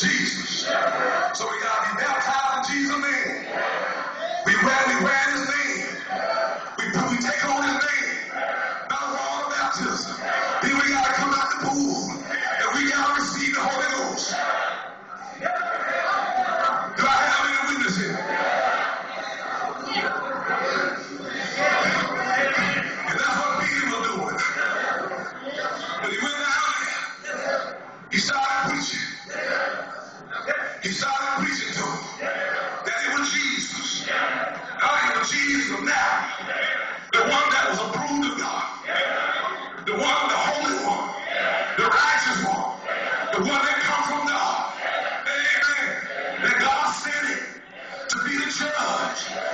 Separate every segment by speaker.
Speaker 1: Jesus. So we gotta be baptized in Jesus' name. We wear, we wear his name. We, we take on his name. Not of baptism. Then we gotta come out the pool. And we gotta receive the Holy Ghost. Do I have any witnesses? And that's what Peter was doing. When he went out, he started preaching. righteous one, the one that comes from God. Amen. That God sent it to be the judge.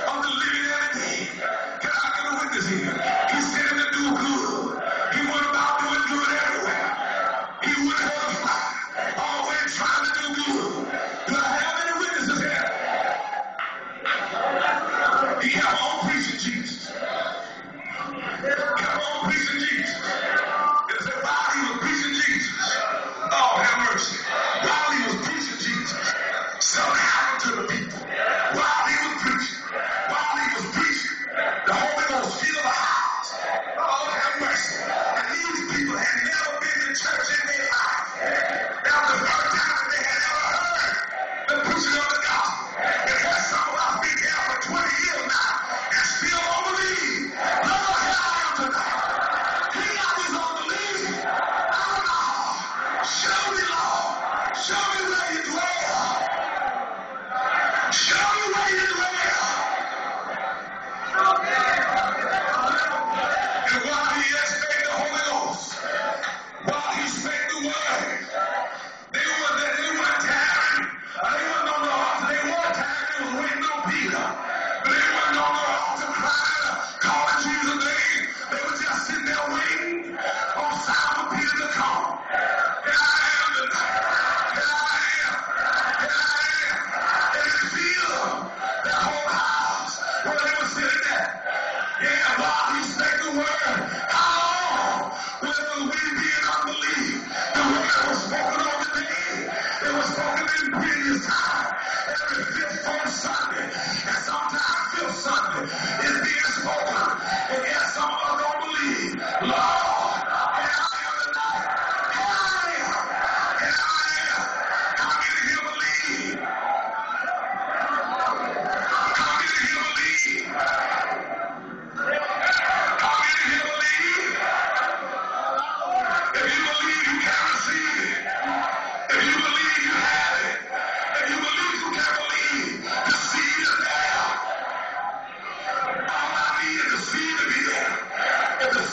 Speaker 1: Yeah.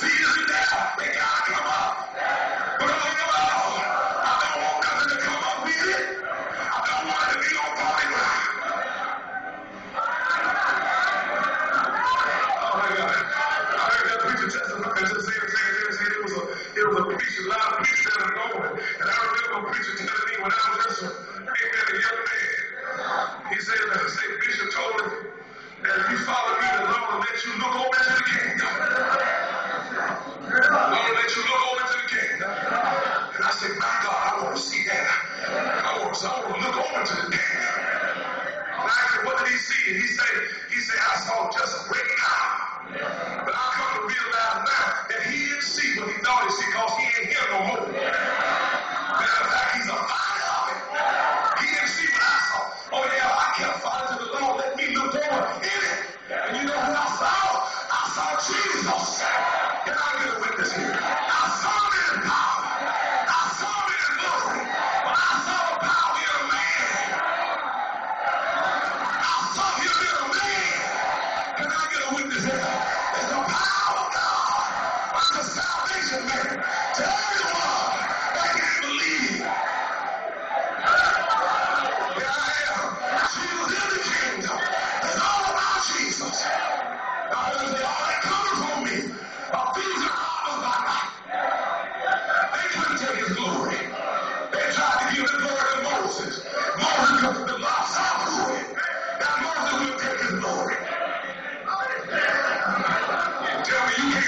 Speaker 1: see you in Africa. Come on. Jesus. Can I get a witness here? I saw this power.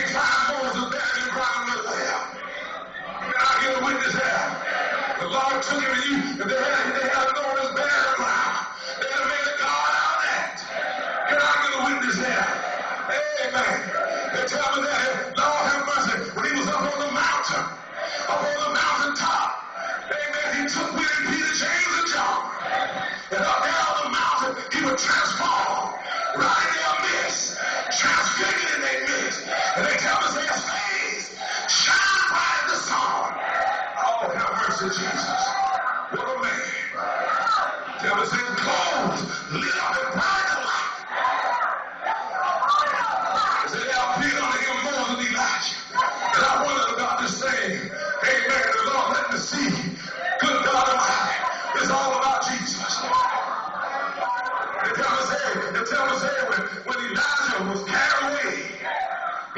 Speaker 1: the of I get a witness there. The Lord took him to you. They had, bad made God out of I get a witness there? Amen. Tell me that.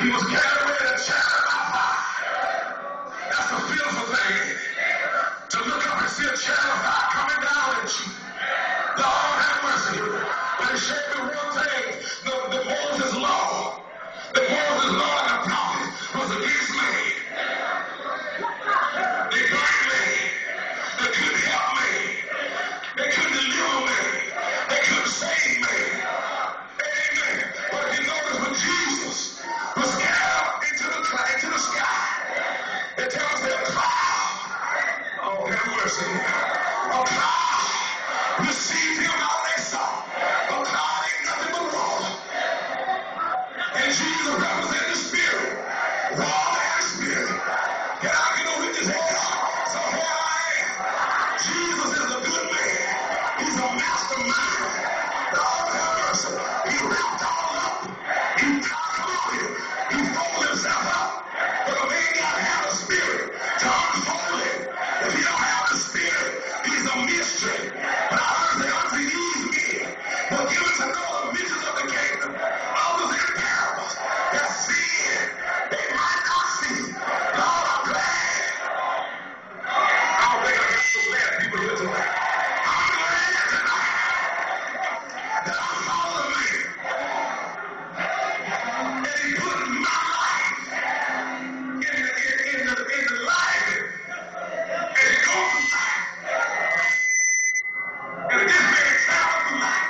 Speaker 1: He was getting And Jesus the Spirit. Spirit. Can I get a witness? So. Jesus is a good man. He's a mastermind. God. He wrapped all up. He. He himself up. But they got have the Spirit, to unfold it. If don't have the Spirit, he's a mystery. But I heard that unto. But give us a Come on, me.